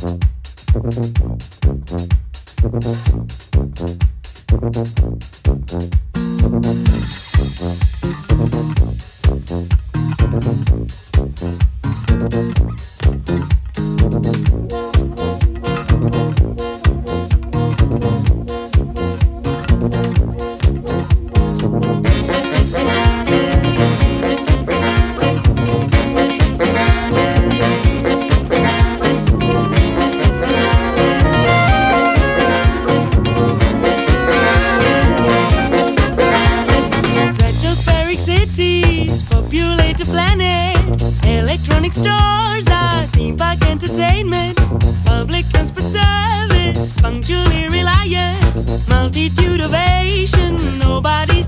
Thank you. Picnic stores are theme park entertainment. Public transport service, punctually reliant. Multitude of Asian, nobody's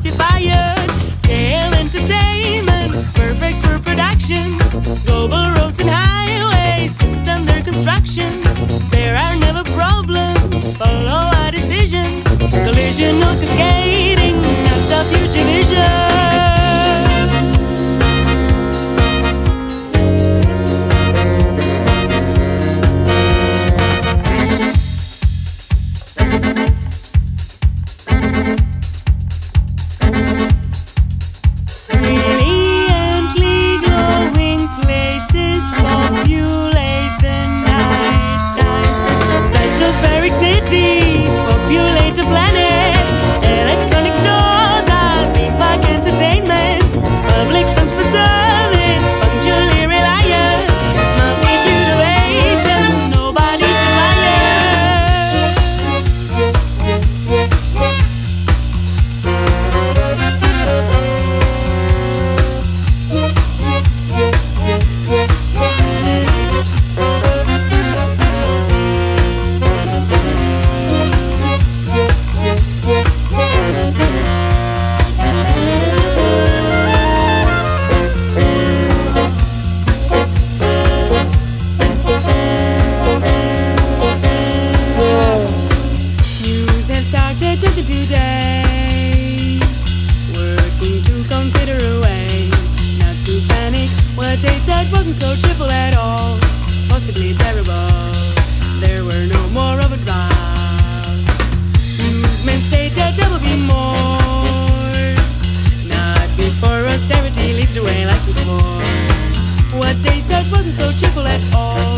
wasn't so cheerful at all, possibly terrible. There were no more of a drive. Newsmen stayed there, there will be more. Not before austerity leads the way like before. What they said wasn't so cheerful at all.